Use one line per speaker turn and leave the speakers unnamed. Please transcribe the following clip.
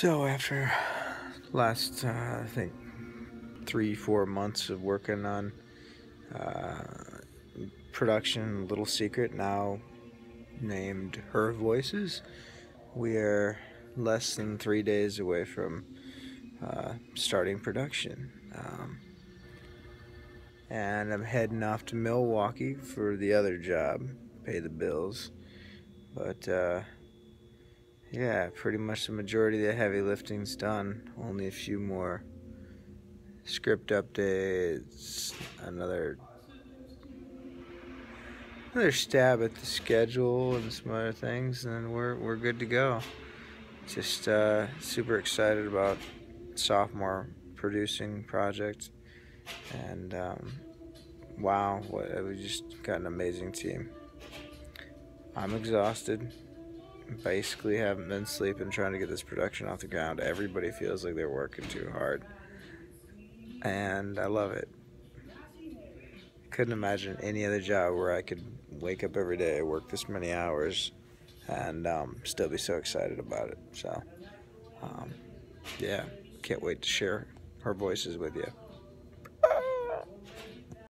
So after last, uh, I think, three, four months of working on uh, production, Little Secret, now named Her Voices, we are less than three days away from uh, starting production. Um, and I'm heading off to Milwaukee for the other job, pay the bills. But uh, yeah, pretty much the majority of the heavy lifting's done. Only a few more script updates, another another stab at the schedule and some other things, and then we're we're good to go. Just uh, super excited about sophomore producing project, and um, wow, what, we just got an amazing team. I'm exhausted. Basically, haven't been sleeping trying to get this production off the ground. Everybody feels like they're working too hard, and I love it. Couldn't imagine any other job where I could wake up every day, work this many hours, and um, still be so excited about it. So, um, yeah, can't wait to share her voices with you.